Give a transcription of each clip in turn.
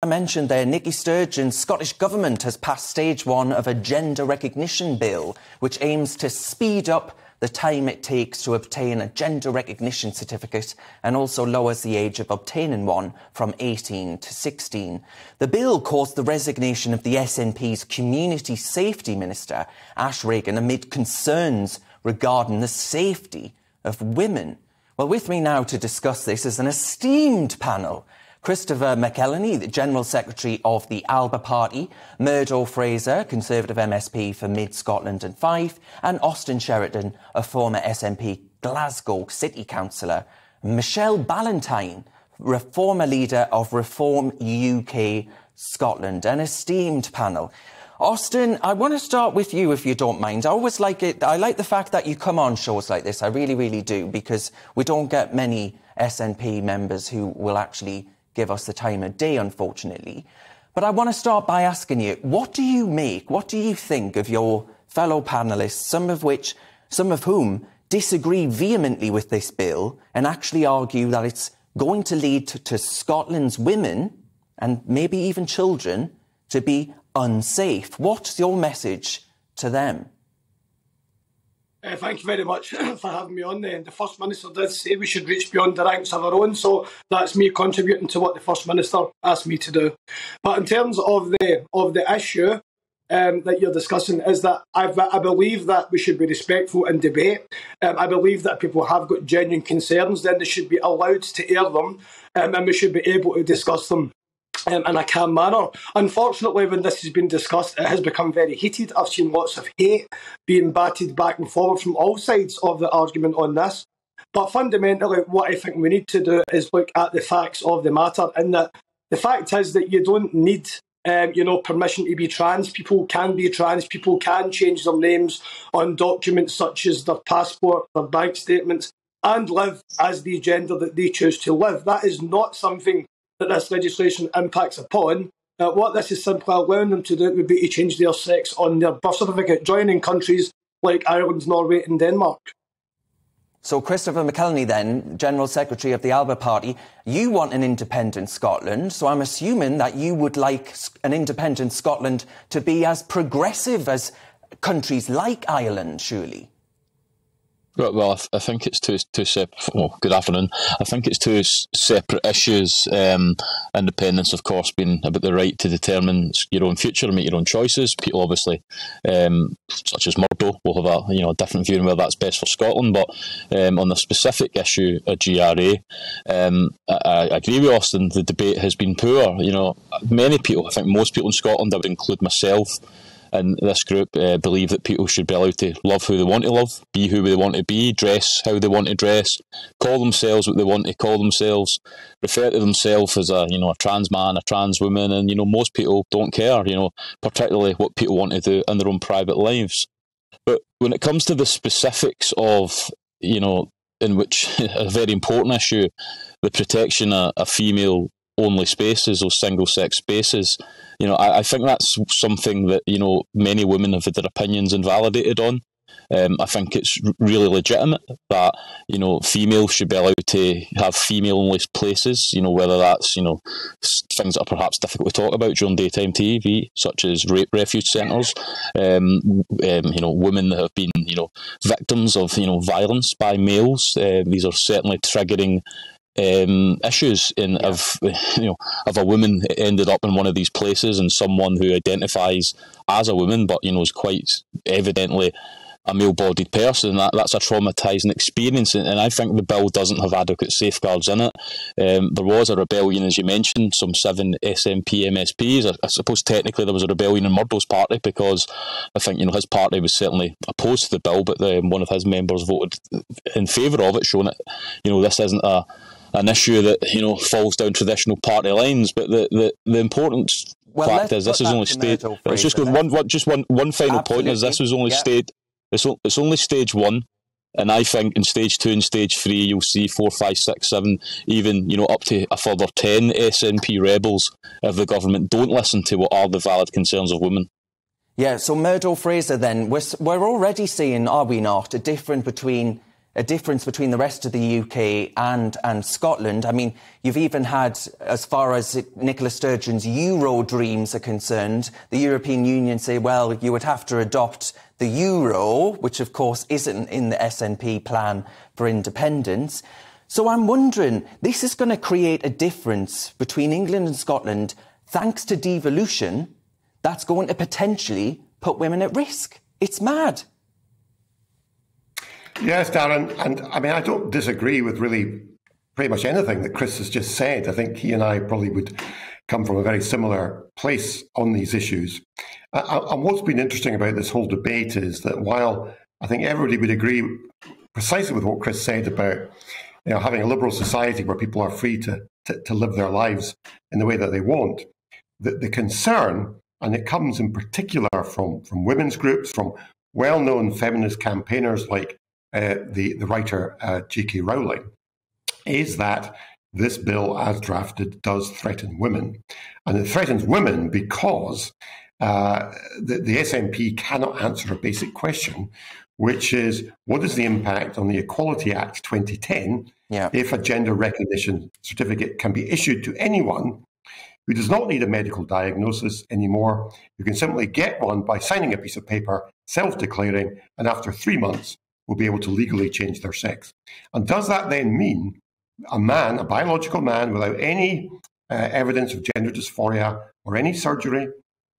I mentioned there, Nicola Sturgeon's Scottish Government has passed stage one of a gender recognition bill, which aims to speed up the time it takes to obtain a gender recognition certificate and also lowers the age of obtaining one from 18 to 16. The bill caused the resignation of the SNP's Community Safety Minister, Ash Regan, amid concerns regarding the safety of women. Well, with me now to discuss this is an esteemed panel. Christopher McEleny, the General Secretary of the Alba Party, Murdo Fraser, Conservative MSP for Mid Scotland and Fife, and Austin Sheridan, a former SNP Glasgow City Councillor. Michelle Ballantyne, former leader of Reform UK Scotland, an esteemed panel. Austin, I want to start with you, if you don't mind. I always like it. I like the fact that you come on shows like this. I really, really do, because we don't get many SNP members who will actually give us the time of day, unfortunately. But I want to start by asking you, what do you make, what do you think of your fellow panelists, some of which, some of whom disagree vehemently with this bill and actually argue that it's going to lead to, to Scotland's women and maybe even children to be unsafe. What's your message to them? Uh, thank you very much for having me on there. The First Minister did say we should reach beyond the ranks of our own, so that's me contributing to what the First Minister asked me to do. But in terms of the of the issue um, that you're discussing, is that I've, i believe that we should be respectful in debate. Um, I believe that people have got genuine concerns, then they should be allowed to air them, um, and we should be able to discuss them um, in a calm manner. Unfortunately, when this has been discussed, it has become very heated. I've seen lots of hate being batted back and forward from all sides of the argument on this. But fundamentally, what I think we need to do is look at the facts of the matter, and that the fact is that you don't need um, you know, permission to be trans. People can be trans. People can change their names on documents such as their passport, their bank statements, and live as the gender that they choose to live. That is not something that this legislation impacts upon. Uh, what this is simply allowing them to do would be to change their sex on their birth certificate, joining countries like Ireland, Norway, and Denmark. So, Christopher McEleny, then, General Secretary of the Alba Party, you want an independent Scotland. So, I'm assuming that you would like an independent Scotland to be as progressive as countries like Ireland, surely. Well, I, th- I, think it's two two separate. Well, good afternoon. I think it's two separate issues. Um, independence, of course, being about the right to determine your own future make your own choices. People, obviously, um, such as Murdo, will have a you know a different view on whether that's best for Scotland. But um, on the specific issue of GRA, um, I, I, agree with Austin. The debate has been poor. You know, many people, I think most people in Scotland, I would include myself and this group uh, believe that people should be allowed to love who they want to love, be who they want to be, dress how they want to dress, call themselves what they want to call themselves, refer to themselves as a you know a trans man, a trans woman, and you know most people don't care, you know, particularly what people want to do in their own private lives. But when it comes to the specifics of you know in which a very important issue, the protection of, of female only spaces or single sex spaces you know, I, I, think that's something that you know many women have had their opinions invalidated on. Um, I think it's really legitimate that you know females should be allowed to have female-only places. You know, whether that's you know things that are perhaps difficult to talk about during daytime TV, such as rape refuge centres. Um, um, you know, women that have been you know victims of you know violence by males. Uh, these are certainly triggering um, issues in yeah. of you know of a woman ended up in one of these places and someone who identifies as a woman but you know is quite evidently a male-bodied person that that's a traumatizing experience and I think the bill doesn't have adequate safeguards in it um, there was a rebellion as you mentioned some seven SNP MSPs I, I, suppose technically there was a rebellion in Murdo's party because I think you know his party was certainly opposed to the bill but the, one of his members voted in favour of it showing that you know this isn't a an issue that you know falls down traditional party lines. But the the, the important well, fact is this is only stage. It's just one, one just one one final Absolutely. point is this was only stage. It's it's only stage one. And I think in stage two and stage three, you'll see four, five, six, seven, even you know up to a further ten SNP rebels if the government don't listen to what are the valid concerns of women. Yeah. So Murdo Fraser, then we're we're already seeing, are we not, a difference between a difference between the rest of the UK and, and Scotland. I mean, you've even had, as far as Nicola Sturgeon's Euro dreams are concerned, the European Union say, well, you would have to adopt the euro, which of course isn't in the SNP plan for independence. So I'm wondering, this is going to create a difference between England and Scotland thanks to devolution that's going to potentially put women at risk. It's mad. Yes, Darren, and I mean, I don't disagree with really pretty much anything that Chris has just said. I think he and I probably would come from a very similar place on these issues. Uh, and what's been interesting about this whole debate is that while I think everybody would agree precisely with what Chris said about you know, having a liberal society where people are free to, to, to live their lives in the way that they want, the, the concern, and it comes in particular from, from women's groups, from well known feminist campaigners like uh, the, the writer uh, J.K. Rowling, is that this bill, as drafted, does threaten women. And it threatens women because uh, the, the SNP cannot answer a basic question, which is what is the impact on the Equality Act 2010 yeah. if a gender recognition certificate can be issued to anyone who does not need a medical diagnosis anymore, who can simply get one by signing a piece of paper, self declaring, and after three months will be able to legally change their sex. And does that then mean a man, a biological man, without any uh, evidence of gender dysphoria or any surgery,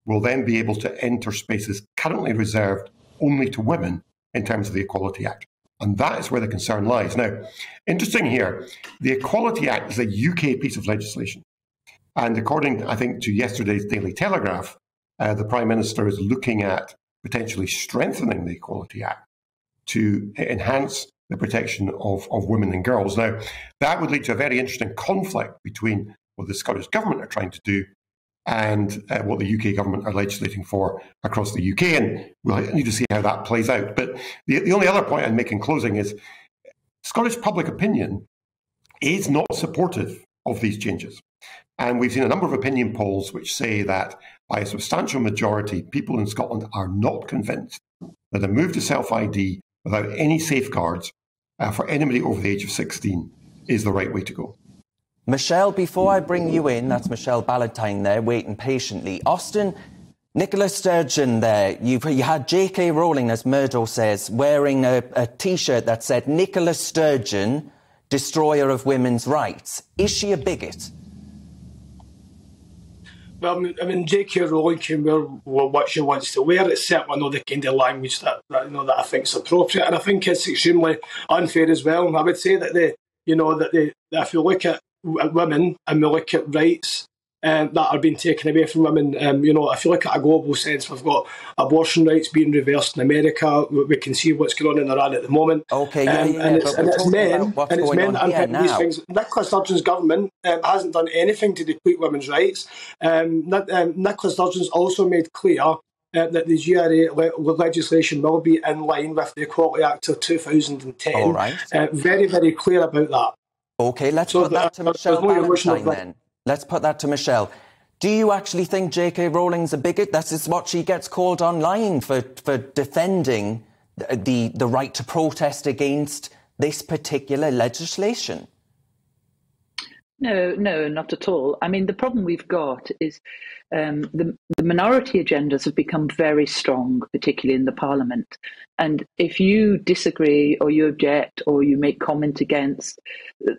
will then be able to enter spaces currently reserved only to women in terms of the Equality Act. And that is where the concern lies. Now, interesting here, the Equality Act is a UK piece of legislation. And according, I think, to yesterday's Daily Telegraph, uh, the Prime Minister is looking at potentially strengthening the Equality Act to enhance the protection of, of women and girls. Now, that would lead to a very interesting conflict between what the Scottish Government are trying to do and uh, what the UK government are legislating for across the UK. And we'll need to see how that plays out. But the, the only other point I'd make in closing is Scottish public opinion is not supportive of these changes. And we've seen a number of opinion polls which say that by a substantial majority, people in Scotland are not convinced that a move to self ID without any safeguards uh, for anybody over the age of 16 is the right way to go. Michelle, before I bring you in, that's Michelle Ballantyne there, waiting patiently. Austin, Nicola Sturgeon there, you you had J.K. Rowling, as Murdo says, wearing a a T-shirt that said Nicola Sturgeon, destroyer of women's rights. Is she a bigot? Well, I mean, J.K. Rowling can wear what she wants to wear. It's certainly not the kind of language that, that you know that I think is appropriate, and I think it's extremely unfair as well. I would say that the you know that the if you look at women and we look at rights um, that are being taken away from women. Um, you know, if you look at a global sense, we've got abortion rights being reversed in America. We, we can see what's going on in Iran at the moment. Okay, yeah, um, yeah, and it's, and it's men, and it's men that are these things. Nicola Sturgeon's government um, hasn't done anything to deplete women's rights. Um, um, Nicola Sturgeon's also made clear uh, that the GRA le- legislation will be in line with the Equality Act of 2010. All right. Uh, very, very clear about that. Okay, let's so put that, that to Michelle Ballantyne then. Let's put that to Michelle. Do you actually think J.K. Rowling's a bigot? That is what she gets called online for, for defending the, the right to protest against this particular legislation. No, no, not at all. I mean, the problem we've got is um, the, the minority agendas have become very strong, particularly in the parliament. And if you disagree or you object or you make comment against,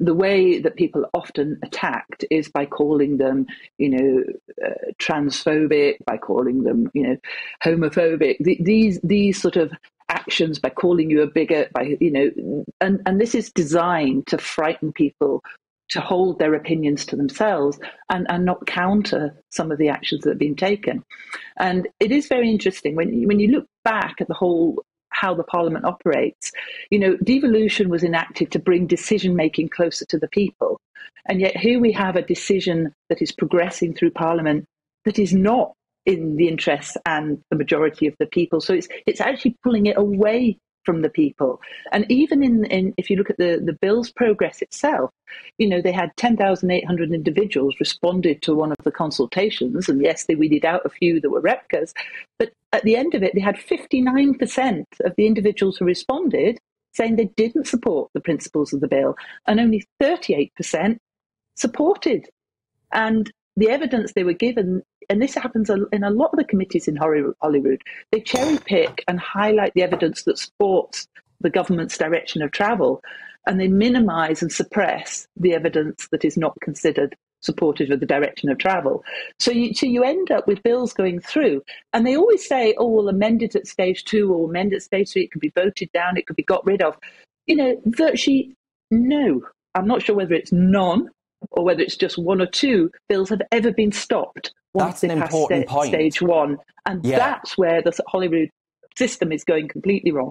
the way that people are often attacked is by calling them, you know, uh, transphobic, by calling them, you know, homophobic. The, these these sort of actions by calling you a bigot by you know and and this is designed to frighten people to hold their opinions to themselves and, and not counter some of the actions that have been taken. And it is very interesting when, when you look back at the whole how the parliament operates. You know, devolution was enacted to bring decision making closer to the people. And yet here we have a decision that is progressing through parliament that is not in the interests and the majority of the people. So it's it's actually pulling it away from the people. And even in, in if you look at the, the bill's progress itself, you know, they had 10,800 individuals responded to one of the consultations. And yes, they weeded out a few that were replicas. But at the end of it, they had 59% of the individuals who responded saying they didn't support the principles of the bill, and only 38% supported. And the evidence they were given, and this happens in a lot of the committees in Holyrood, they cherry pick and highlight the evidence that supports the government's direction of travel, and they minimise and suppress the evidence that is not considered supportive of the direction of travel. So you, so you end up with bills going through, and they always say, "Oh, we'll amend it at stage two, or amend at stage three. It could be voted down. It could be got rid of." You know, virtually no. I'm not sure whether it's none or whether it's just one or two bills have ever been stopped once that's they pass sta- stage one, and yeah. that's where the Holyrood system is going completely wrong.